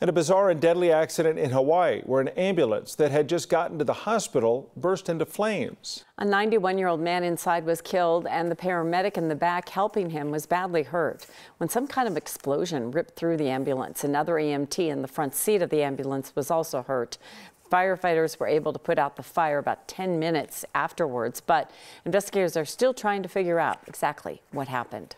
And a bizarre and deadly accident in Hawaii where an ambulance that had just gotten to the hospital burst into flames. A 91 year old man inside was killed, and the paramedic in the back helping him was badly hurt when some kind of explosion ripped through the ambulance. Another EMT in the front seat of the ambulance was also hurt. Firefighters were able to put out the fire about 10 minutes afterwards, but investigators are still trying to figure out exactly what happened.